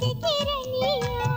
से किरनिया